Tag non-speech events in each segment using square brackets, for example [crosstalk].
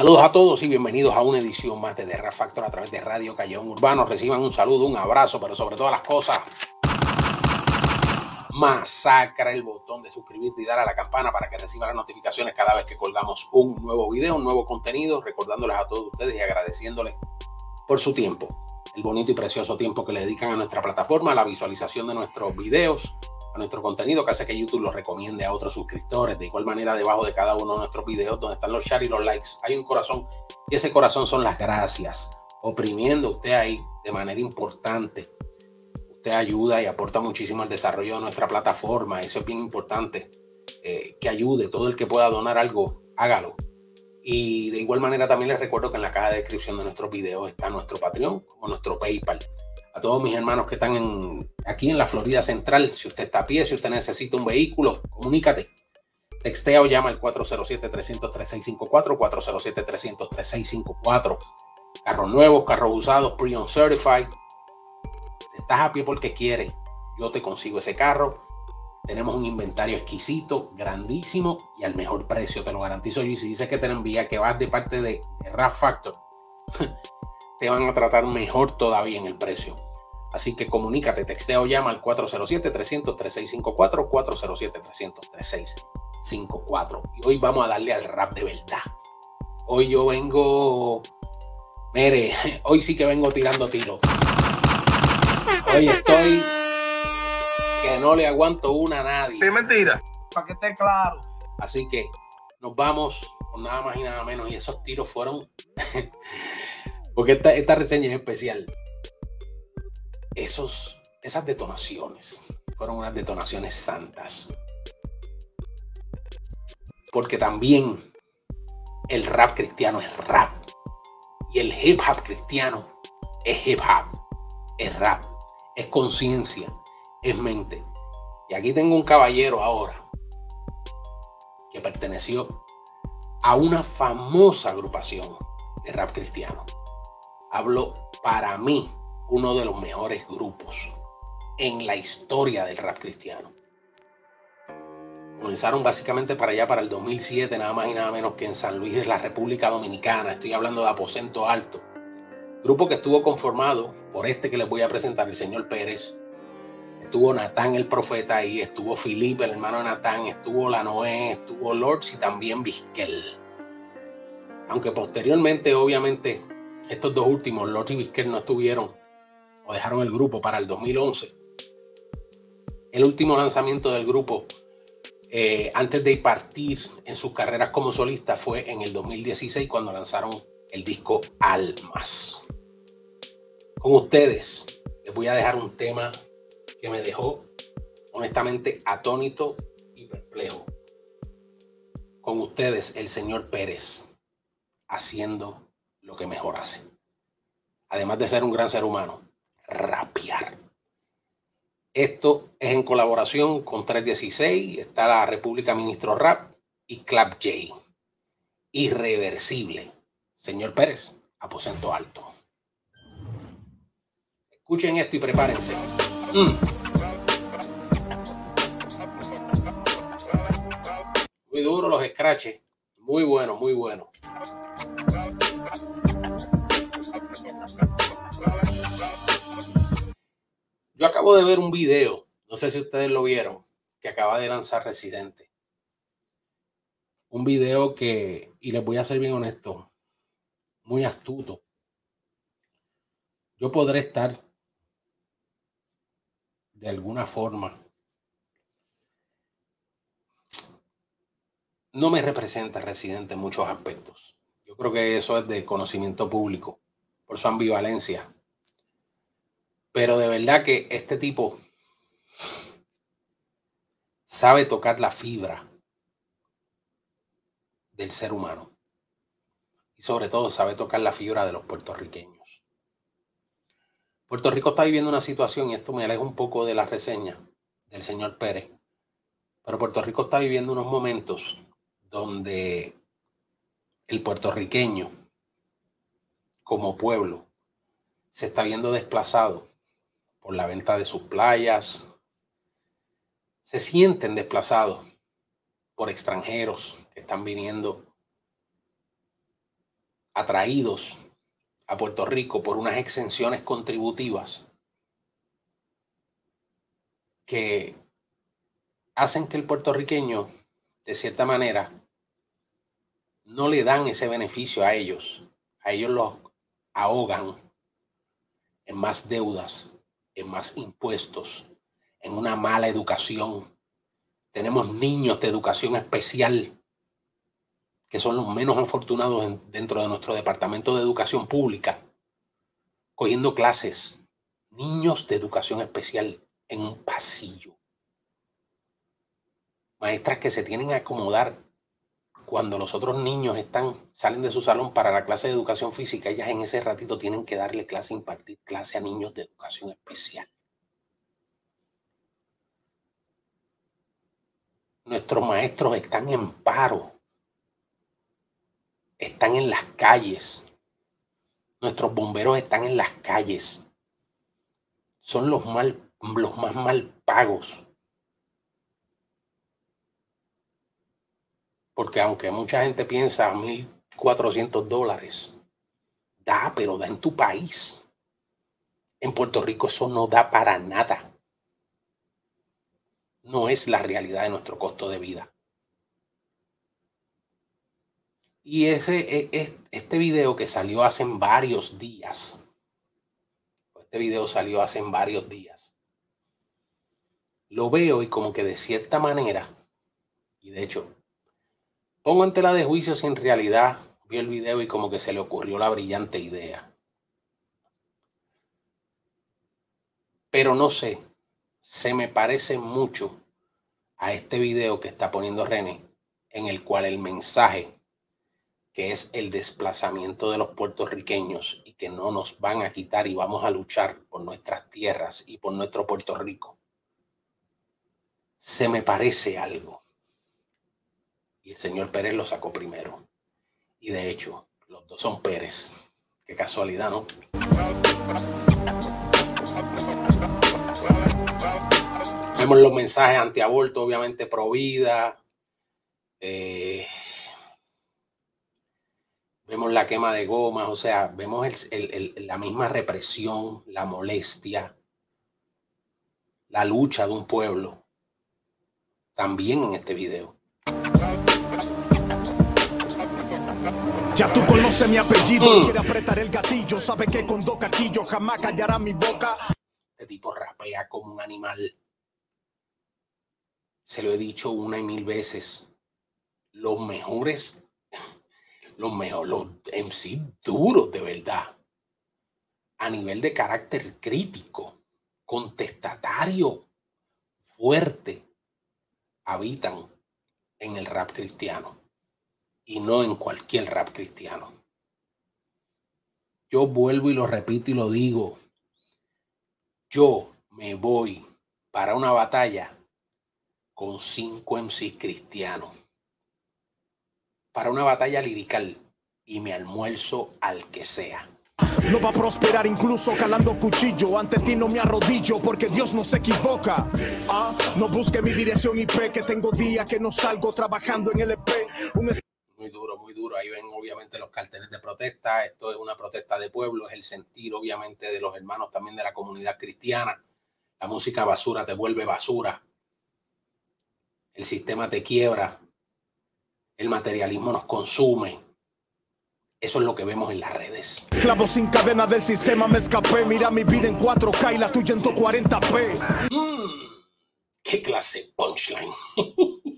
Saludos a todos y bienvenidos a una edición más de The Factor a través de Radio Callejón Urbano. Reciban un saludo, un abrazo, pero sobre todas las cosas, masacra el botón de suscribirte y dar a la campana para que reciban las notificaciones cada vez que colgamos un nuevo video, un nuevo contenido, recordándoles a todos ustedes y agradeciéndoles por su tiempo, el bonito y precioso tiempo que le dedican a nuestra plataforma, la visualización de nuestros videos, a nuestro contenido que hace que YouTube lo recomiende a otros suscriptores. De igual manera, debajo de cada uno de nuestros videos, donde están los shares y los likes, hay un corazón y ese corazón son las gracias, oprimiendo usted ahí de manera importante. Usted ayuda y aporta muchísimo al desarrollo de nuestra plataforma. Eso es bien importante. Eh, que ayude. Todo el que pueda donar algo, hágalo. Y de igual manera también les recuerdo que en la caja de descripción de nuestros videos está nuestro Patreon o nuestro PayPal a todos mis hermanos que están aquí en la Florida Central. Si usted está a pie, si usted necesita un vehículo, comunícate. Textea o llama al 407-300-3654, 407-300-3654. Carros nuevos, carros usados, pre-on certified. Estás a pie porque quieres. Yo te consigo ese carro. Tenemos un inventario exquisito, grandísimo y al mejor precio, te lo garantizo yo. Y si dices que te envía, que vas de parte de, de Rap Factor, te van a tratar mejor todavía en el precio. Así que comunícate, textea o llama al 407-300-3654, 407-300-3654. Y hoy vamos a darle al rap de verdad. Hoy yo vengo, mire, [laughs] hoy sí que vengo tirando tiro. Hoy estoy que no le aguanto una a nadie. Sí, mentira. Para que esté claro. Así que nos vamos con nada más y nada menos. Y esos tiros fueron [laughs] porque esta, reseña es especial. Esos, esas detonaciones fueron unas detonaciones santas. Porque también el rap cristiano es rap. Y el hip hop cristiano es hip hop. Es rap. Es conciencia. Es mente. Y aquí tengo un caballero ahora que perteneció a una famosa agrupación de rap cristiano hablo para mí uno de los mejores grupos en la historia del rap cristiano. Comenzaron básicamente para allá, para el 2007, nada más y nada menos que en San Luis de la República Dominicana. Estoy hablando de Aposento Alto. Grupo que estuvo conformado por este que les voy a presentar, el señor Pérez. Estuvo Natán el profeta ahí, estuvo Felipe, el hermano de Natán, estuvo La Noé, estuvo Lords y también Vizquel. Aunque posteriormente, obviamente, estos dos últimos, Lord y no estuvieron o dejaron el grupo para el 2011. El último lanzamiento del grupo eh, antes de partir en sus carreras como solista fue en el 2016 cuando lanzaron el disco Almas. Con ustedes les voy a dejar un tema que me dejó honestamente atónito y perplejo. Con ustedes el señor Pérez haciendo lo que mejor hace. Además de ser un gran ser humano, rapear. Esto es en colaboración con 316, está la República Ministro Rap y Clap J. Irreversible. Señor Pérez, aposento alto. Escuchen esto y prepárense. Mm. Muy duro los scratches. Muy bueno, muy bueno. De ver un video, no sé si ustedes lo vieron, que acaba de lanzar Residente. Un video que, y les voy a ser bien honesto, muy astuto. Yo podré estar de alguna forma. No me representa Residente en muchos aspectos. Yo creo que eso es de conocimiento público, por su ambivalencia. Pero de verdad que este tipo sabe tocar la fibra del ser humano. Y sobre todo sabe tocar la fibra de los puertorriqueños. Puerto Rico está viviendo una situación, y esto me aleja un poco de la reseña del señor Pérez, pero Puerto Rico está viviendo unos momentos donde el puertorriqueño como pueblo se está viendo desplazado por la venta de sus playas. Se sienten desplazados por extranjeros que están viniendo atraídos a Puerto Rico por unas exenciones contributivas que hacen que el puertorriqueño, de cierta manera, no le dan ese beneficio a ellos. A ellos los ahogan en más deudas, en más impuestos, en una mala educación. Tenemos niños de educación especial que son los menos afortunados dentro de nuestro departamento de educación pública, cogiendo clases, niños de educación especial en un pasillo. Maestras que se tienen que acomodar cuando los otros niños están, salen de su salón para la clase de educación física, ellas en ese ratito tienen que darle clase, impartir clase a niños de educación especial. Nuestros maestros están en paro están en las calles. Nuestros bomberos están en las calles. Son los, los más mal pagos. Porque aunque mucha gente piensa 1.400 dólares, da, pero da en tu país. En Puerto Rico eso no da para nada. No es la realidad de nuestro costo de vida. Y ese, e, este video que salió hace varios días, este video salió hace varios días, lo veo y como que de cierta manera, y de hecho, pongo en tela de juicio si en realidad vi el video y como que se le ocurrió la brillante idea. Pero no sé, se me parece mucho a este video que está poniendo René, en el cual el mensaje que es el desplazamiento de los puertorriqueños y que no nos van a quitar y vamos a luchar por nuestras tierras y por nuestro Puerto Rico, se me parece algo. Y el señor Pérez lo sacó primero. Y de hecho, los dos son Pérez. Qué casualidad, ¿no? Vemos los mensajes antiaborto, obviamente pro vida. Eh, vemos la quema de gomas, o sea, vemos la misma represión, la molestia, la lucha de un pueblo, también en este video. Ya tú conoces mi apellido, mm. quiere apretar el gatillo, sabe que con dos caquillos jamás callará mi boca. Este tipo rapea como un animal. Se lo he dicho una y mil veces. Los mejores los mejores, los MC duros de verdad, a nivel de carácter crítico, contestatario, fuerte, habitan en el rap cristiano y no en cualquier rap cristiano. Yo vuelvo y lo repito y lo digo. Yo me voy para una batalla con cinco MC cristianos para una batalla lirical y me almuerzo al que sea. No va a prosperar incluso calando cuchillo. Ante ti no me arrodillo porque Dios no se equivoca. Ah, no busque mi dirección IP, que tengo día que no salgo trabajando en el EP. Muy duro, muy duro. Ahí ven obviamente los carteles de protesta. Esto es una protesta de pueblo, es el sentir obviamente de los hermanos también de la comunidad cristiana. La música basura te vuelve basura. El sistema te quiebra el materialismo nos consume. Eso es lo que vemos en las redes. Esclavo sin cadena del sistema, me escapé. Mira mi vida en 4K y la tuya en 40p. Mm, qué clase punchline. [laughs]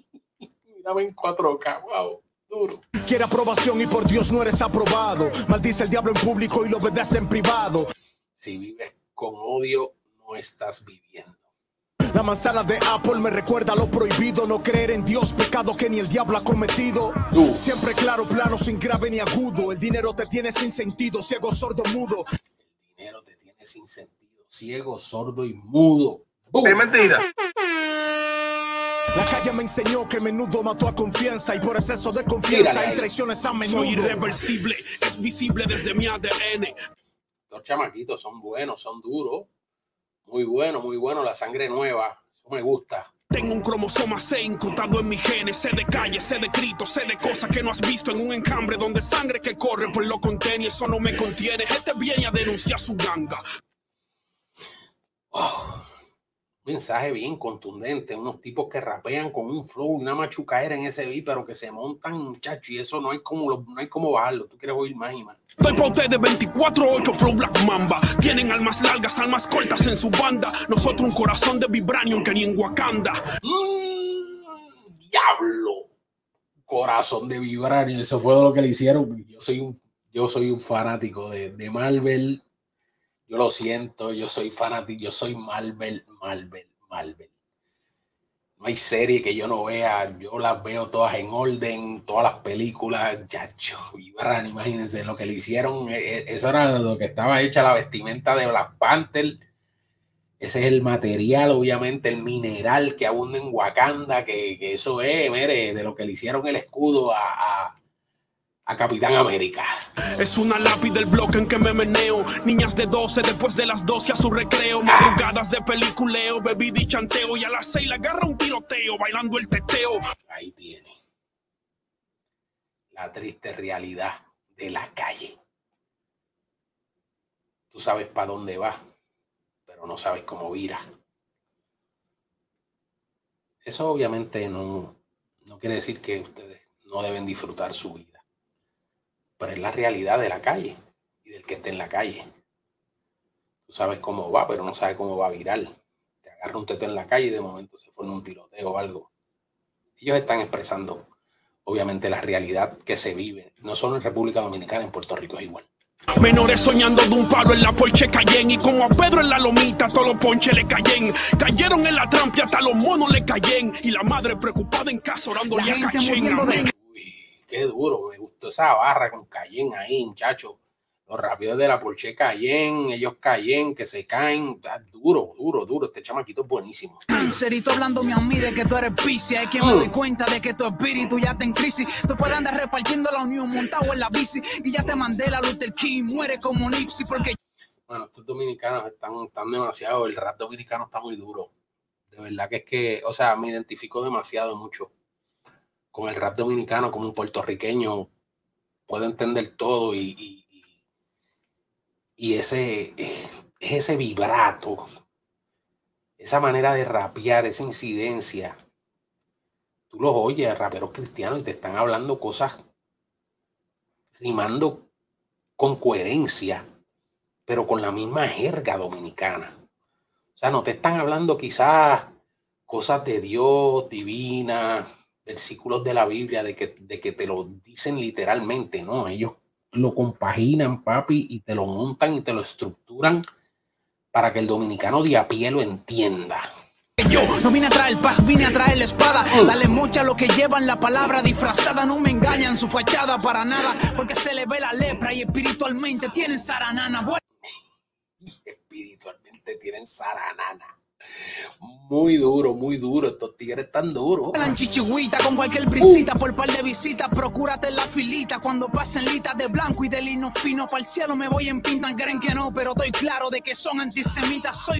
Mírame en 4K, wow. Duro. Quiere aprobación y por Dios no eres aprobado. Maldice el diablo en público y lo obedece en privado. Si vives con odio, no estás viviendo. La manzana de Apple me recuerda lo prohibido, no creer en Dios, pecado que ni el diablo ha cometido. Siempre claro, plano, sin grave ni agudo. El dinero te tiene sin sentido, ciego, sordo, mudo. El dinero te tiene sin sentido, ciego, sordo y mudo. Es mentira. La calle me enseñó que menudo mató a confianza y por exceso de confianza y traiciones a menudo. Soy irreversible, es visible desde mi ADN. Los chamaquitos son buenos, son duros. Muy bueno, muy bueno, la sangre nueva. Eso me gusta. Tengo un cromosoma 6 incrustado en mi genes. Sé de calle, sé de gritos, sé de cosas que no has visto en un encambre donde sangre que corre por lo contiene y eso no me contiene. Este viene a denunciar su ganga. Oh, mensaje bien contundente. Unos tipos que rapean con un flow y una machucaera en ese beat, pero que se montan, muchachos, y eso no hay como, no hay como bajarlo. Tú quieres oír más y más. Estoy pa' ustedes 24-8 Flow Black Mamba. Tienen almas largas, almas cortas en su banda. Nosotros un corazón de vibranium que ni en Wakanda. Mm, diablo. Corazón de vibranium. Eso fue lo que le hicieron. Yo soy un, yo soy un fanático de, de Marvel. Yo lo siento, yo soy fanático, yo soy Marvel, Marvel, Marvel. No hay serie que yo no vea, yo las veo todas en orden, todas las películas, chacho, vibran, imagínense lo que le hicieron, e, e, eso era lo que estaba hecha la vestimenta de Black Panther. Ese es el material, obviamente, el mineral que abunda en Wakanda, que, que eso es, mire, de lo que le hicieron el escudo a, a a Capitán América. Es una lápiz del bloque en que me meneo. Niñas de 12 después de las 12 a su recreo. Madrugadas de peliculeo, bebida y chanteo. Y a las 6 le agarra un tiroteo bailando el teteo. Ahí tiene. La triste realidad de la calle. Tú sabes para dónde va, pero no sabes cómo vira. Eso obviamente no, no quiere decir que ustedes no deben disfrutar su vida pero es la realidad de la calle y del que esté en la calle. Tú sabes cómo va, pero no sabes cómo va a virar. Te agarra un teto en la calle y de momento se forma un tiroteo o algo. Ellos están expresando, obviamente, la realidad que se vive, no solo en República Dominicana, en Puerto Rico es igual. Menores soñando de un palo en la Porsche Cayen y como a Pedro en la lomita todos los ponches le cayen. Cayeron en la trampa hasta los monos le cayen y la madre preocupada en casa orando a Cayen. Qué duro, me gustó esa barra con Cayenne ahí, muchachos. Los rápidos de la Porsche Cayenne, ellos Cayenne, que se caen. Duro, duro, duro. Este chamaquito es buenísimo. Cerito hablándome a mí de que tú eres picia. Es que me doy cuenta de que tu espíritu ya está en crisis. Tú puedes andar repartiendo la unión montado en la bici. Y ya te mandé la Luther King. Muere como Nipsey porque... Bueno, estos dominicanos están, están demasiado... El rap dominicano está muy duro. De verdad que es que... O sea, me identifico demasiado mucho con el rap dominicano como un puertorriqueño puedo entender todo y, y, ese, ese vibrato, esa manera de rapear, esa incidencia. Tú los oyes, raperos cristianos, y te están hablando cosas rimando con coherencia, pero con la misma jerga dominicana. O sea, no te están hablando quizás cosas de Dios, divina, versículos de la Biblia de que, de que te lo dicen literalmente, ¿no? Ellos lo compaginan, papi, y te lo montan y te lo estructuran para que el dominicano de a pie lo entienda. Yo no vine a traer paz, vine a traer la espada. Mm. Dale mucha lo que llevan la palabra disfrazada. No me engañan su fachada para nada, porque se le ve la lepra y espiritualmente tienen saranana. [laughs] Espiritualmente tienen saranana. Muy duro, muy duro. Estos tigres están duros. La chichigüita con cualquier brisita por par de visitas. Procúrate la filita cuando pasen litas de blanco y de lino fino. Para el cielo me voy en pintan, creen que no, pero estoy claro de que son antisemitas. Soy.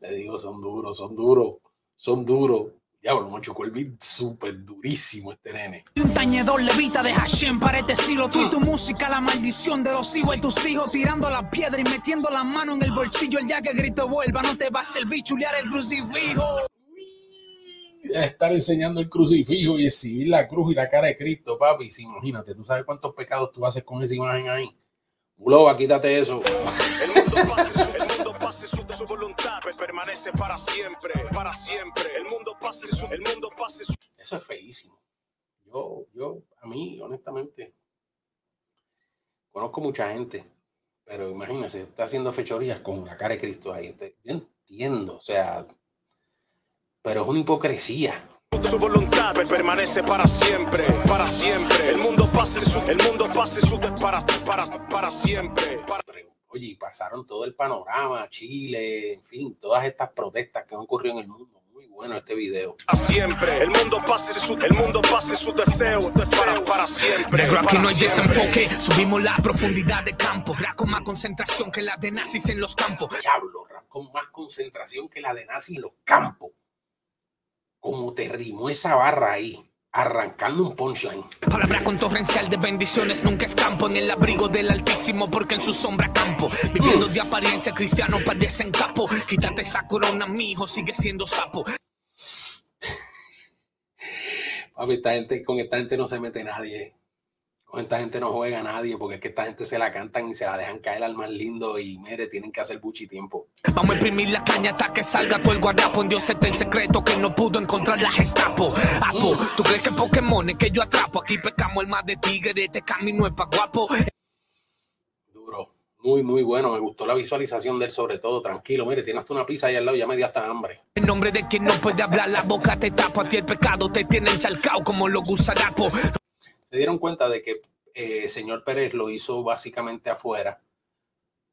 Le digo, son duros, son duros, son duros. Diablo, Moncho Colby, súper durísimo este nene. Un tañedor levita de Hashem para este siglo. Tú y tu música, la maldición de los hijos de tus hijos. Tirando la piedra y metiendo la mano en el bolsillo. El día que grito vuelva, no te vas el bichulear el crucifijo. Estar enseñando el crucifijo y exhibir la cruz y la cara de Cristo, papi. imagínate, ¿tú sabes cuántos pecados tú haces con esa imagen ahí? Buloba, quítate eso. El mundo su, voluntad permanece para siempre, para siempre. El mundo pase su, el mundo pase su. Eso es feísimo. Yo, yo, a mí, honestamente, conozco mucha gente, pero imagínese, está haciendo fechorías con la cara de Cristo ahí. Yo entiendo, o sea, pero es una hipocresía. Su voluntad permanece para siempre, para siempre. El mundo pase su, el mundo pase su para, para, para siempre. Oye, y pasaron todo el panorama, Chile, en fin, todas estas protestas que han ocurrido en el mundo. Muy bueno este video. Para siempre, el mundo pase su, el mundo pase su deseo, deseo para, siempre. Negro, aquí no hay desenfoque, subimos la profundidad de campo. Rap con más concentración que la de nazis en los campos. Diablo, rap con más concentración que la de Nazi en los campos. Como te rimó esa barra ahí, arrancando un punchline. Palabra con torrencial de bendiciones, nunca escampo en el abrigo del Altísimo, porque en su sombra campo. Viviendo de apariencia cristiano, en capo. Quítate esa corona, mi hijo sigue siendo sapo. Papi, esta gente, con esta gente no se mete nadie. Con esta gente no juega nadie, porque es que esta gente se la cantan y se la dejan caer al más lindo y mere, tienen que hacer buchi tiempo. Vamos a imprimir la caña hasta que salga todo el guardapo. En Dios está el secreto que no pudo encontrar la Gestapo. Apo, ¿tú crees que Pokémon es que yo atrapo? Aquí pescamos el más de tigre, de este camino es pa' guapo. Duro, muy, muy bueno. Me gustó la visualización de él sobre todo. Tranquilo, mire, tienes hasta una pizza ahí al lado, ya me dio hasta hambre. En nombre de quien no puede hablar, la boca te tapa. A ti el pecado te tiene enchalcado como los gusarapos. Se dieron cuenta de que eh, señor Pérez lo hizo básicamente afuera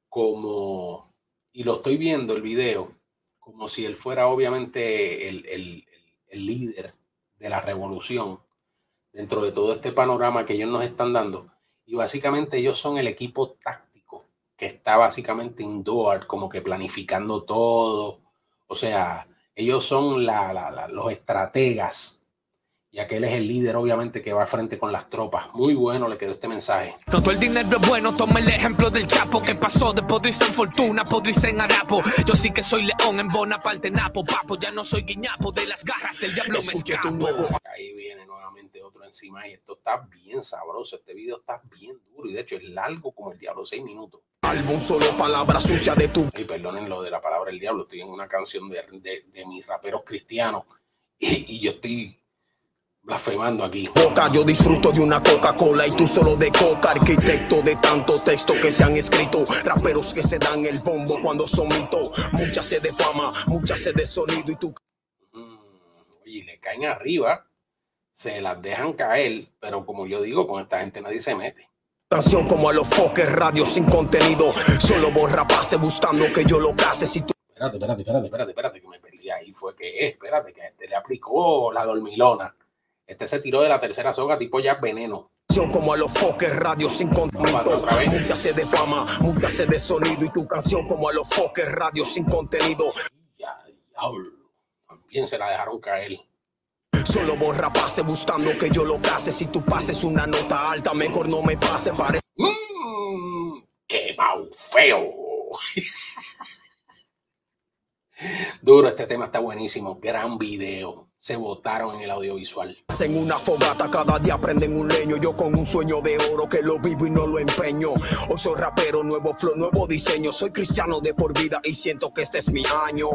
como y lo estoy viendo el video, como si él fuera obviamente el, el, el, líder de la revolución dentro de todo este panorama que ellos nos están dando. Y básicamente ellos son el equipo táctico que está básicamente indoor, como que planificando todo. O sea, ellos son los estrategas y aquel es el líder, obviamente, que va frente con las tropas. Muy bueno le quedó este mensaje. No todo el dinero es bueno, toma el ejemplo del Chapo que pasó de podrirse en fortuna, podrirse en harapo. Yo sí que soy león en Bonaparte, Napo, papo, ya no soy guiñapo de las garras del diablo me escapo. Ahí viene nuevamente otro encima y esto está bien sabroso, este video está bien duro y de hecho es largo como el diablo, seis minutos. Álbum solo palabra sucia de tu... Y perdonen lo de la palabra el diablo, estoy en una canción de, de, mis raperos cristianos y, y yo estoy blasfemando aquí. Boca, yo disfruto de una Coca-Cola y tú solo de coca, arquitecto de tanto texto que se han escrito, raperos que se dan el bombo cuando son mito, muchas se de fama, muchas se de sonido y tú... Mm, oye, le caen arriba, se las dejan caer, pero como yo digo, con esta gente nadie se mete. Canción como a los foques, radio sin contenido, solo borra pase buscando que yo lo case si tú... Espérate, espérate, espérate, espérate, espérate, que me perdí ahí, fue que, espérate, que este le aplicó la dormilona. Este se tiró de la tercera soga tipo ya veneno. Como a los foques radio sin contenido. Múntase de fama, múntase de sonido. Y tu canción como a los foques radio sin contenido. Ya, diablo. También se la dejaron caer. Solo borra pase buscando que yo lo case. Si tú pases una nota alta, mejor no me pase. Pare. Mmm, ¡Qué mau feo! [laughs] Duro, este tema está buenísimo. Gran video se votaron en el audiovisual. Hacen una fogata, cada día prenden un leño. Yo con un sueño de oro que lo vivo y no lo empeño. Hoy soy rapero, nuevo flow, nuevo diseño. Soy cristiano de por vida y siento que este es mi año.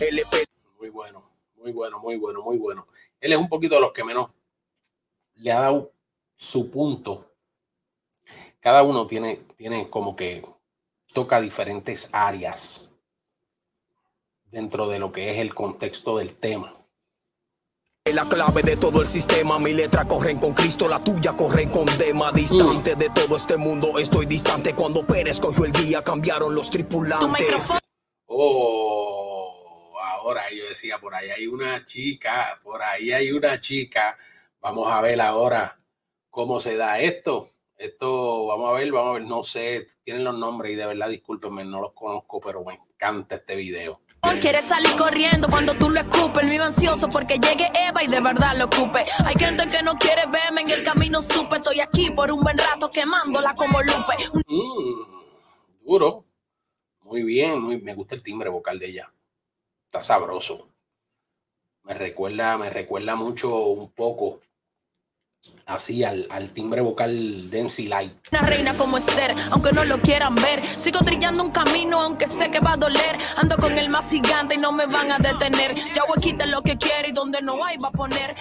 LP. Muy bueno, muy bueno, muy bueno, muy bueno. Él es un poquito de los que menos le ha dado su punto. Cada uno tiene, tiene como que toca diferentes áreas dentro de lo que es el contexto del tema. La clave de todo el sistema, mi letra corren con Cristo, la tuya corre con Dema. Distante de todo este mundo, estoy distante. Cuando Pérez cogió el guía, cambiaron los tripulantes. Oh, ahora yo decía, por ahí hay una chica, por ahí hay una chica. Vamos a ver ahora cómo se da esto. Esto, vamos a ver, vamos a ver, no sé, tienen los nombres y de verdad discúlpenme, no los conozco, pero me encanta este video. Quiere salir corriendo cuando tú lo escupes. El mío ansioso porque llegue Eva y de verdad lo ocupe. Hay gente que no quiere verme en el camino supe. Estoy aquí por un buen rato quemándola como Lupe. Mm, duro. Muy bien, muy, me gusta el timbre vocal de ella. Está sabroso. Me recuerda, me recuerda mucho un poco así al, al, timbre vocal de MC Light. Una reina como Esther, aunque no lo quieran ver. Sigo trillando un camino, aunque sé que va a doler. Ando con el más gigante y no me van a detener. Ya voy a quitar lo que quiere y donde no hay va a poner.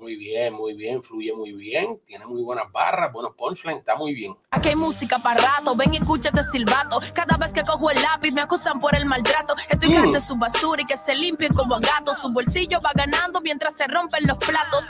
Muy bien, muy bien, fluye muy bien, tiene muy buenas barras, buenos punchlines, está muy bien. Aquí hay música para rato, ven y escúchate silbato. Cada vez que cojo el lápiz me acusan por el maltrato. Estoy mm. de su basura y que se limpien como gatos. Su bolsillo va ganando mientras se rompen los platos.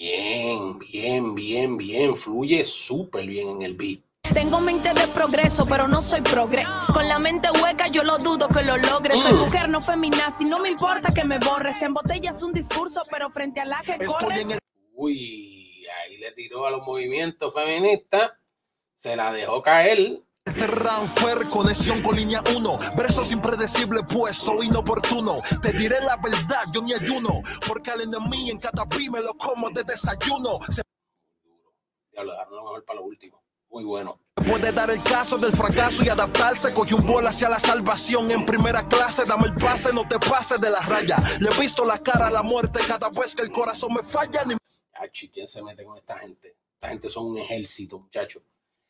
Bien, bien, bien, bien. Fluye súper bien en el beat. Tengo mente de progreso, pero no soy progre. Con la mente hueca yo lo dudo que lo logre. Soy mm. mujer no feminazi, no me importa que me borres. En botellas un discurso, pero frente a la que corres... Uy, ahí le tiró a los movimientos feministas. Se la dejó caer Este Ranfer, conexión con línea 1. Versos impredecibles, pues soy inoportuno. Te diré la verdad, yo ni ayuno. Porque al enemigo en cada me lo como de desayuno. Se Diablo, darlo lo mejor para lo último. Muy bueno. puede dar el caso del fracaso y adaptarse. Coge un vuelo hacia la salvación en primera clase. Dame el pase, no te pases de la raya. Le he visto la cara a la muerte cada vez que el corazón me falla. Ni Achi, ¿quién se mete con esta gente? Esta gente son un ejército, muchachos.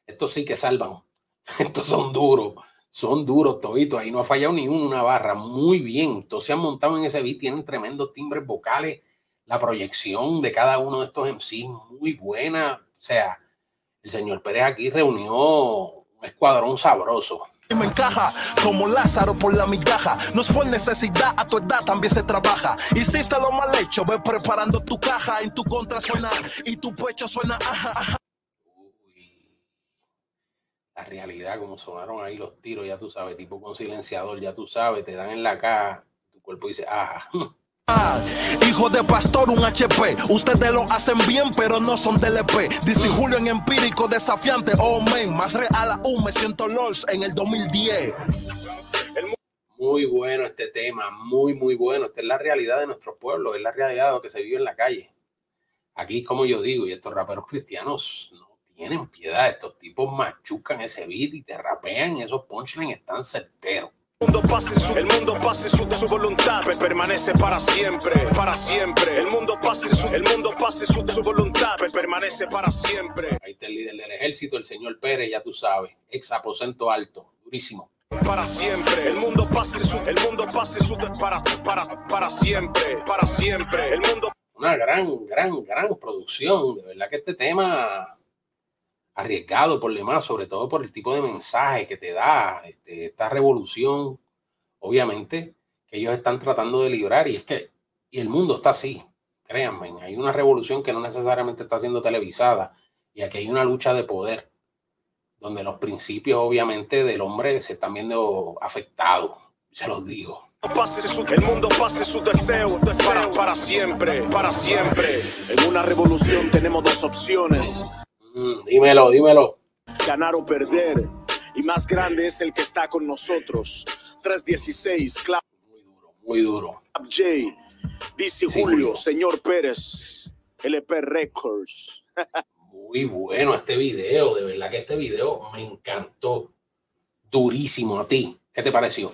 Estos sí que salvan. [laughs] Estos son duros. Son duros toditos. Ahí no ha fallado ni una barra. Muy bien. Todos se han montado en ese beat. Tienen tremendos timbres vocales. La proyección de cada uno de estos MC muy buena. O sea, el señor Pérez aquí reunió un escuadrón sabroso. me encaja como Lázaro por la migaja. No es por necesidad, a tu edad también se trabaja. Hiciste lo mal hecho, ve preparando tu caja. En tu contra suena y tu pecho suena. Ajá, ajá. La realidad, como sonaron ahí los tiros, ya tú sabes, tipo con silenciador, ya tú sabes, te dan en la caja, tu cuerpo dice, ajá. Ah, [laughs] Hijo de pastor, un HP. Ustedes lo hacen bien, pero no son DLP. Dice Julio en empírico desafiante. Oh, men, más real aún me siento LOLs en el 2010. Muy bueno este tema, muy, muy bueno. Esta es la realidad de nuestros pueblos, es la realidad de lo que se vive en la calle. Aquí, como yo digo, y estos raperos cristianos no tienen piedad. Estos tipos machucan ese beat y te rapean. Esos punchlines están certeros. El mundo pase su, el mundo pase su, su voluntad pe- permanece para siempre, para siempre. El mundo pase su, el mundo pase su, su voluntad pe- permanece para siempre, Ahí está el líder del ejército, el señor Pérez, ya tú sabes. Ex aposento alto, durísimo. para siempre. El mundo pase su, el mundo pase su, para, para, para siempre, para siempre. El mundo Una gran, gran, gran producción. De verdad que este tema arriesgado por demás, sobre todo por el tipo de mensaje que te da este, esta revolución, obviamente, que ellos están tratando de librar. Y es que y el mundo está así, créanme. Hay una revolución que no necesariamente está siendo televisada. Y aquí hay una lucha de poder, donde los principios, obviamente, del hombre se están viendo afectados. Se los digo. pase su, el mundo pase su deseo, para, para siempre, para siempre. En una revolución tenemos dos opciones, Mm, dímelo, dímelo. ganar o perder. Y más grande es el que está con nosotros. 316, Club Muy duro, muy duro. J, dice Sí, Julio. señor Pérez, LP Records. Muy bueno este video, de verdad que este video me encantó. Durísimo a ti. ¿Qué te pareció?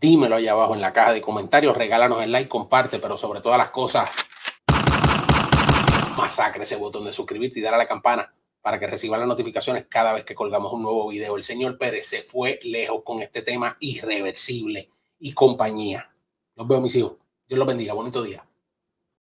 Dímelo allá abajo en la caja de comentarios, regálanos el like, comparte, pero sobre todas las cosas, masacre ese botón de suscribirte y dar a la campana para que reciban las notificaciones cada vez que colgamos un nuevo video. El señor Pérez se fue lejos con este tema irreversible y compañía. Los veo, mis hijos. Dios los bendiga. Bonito día.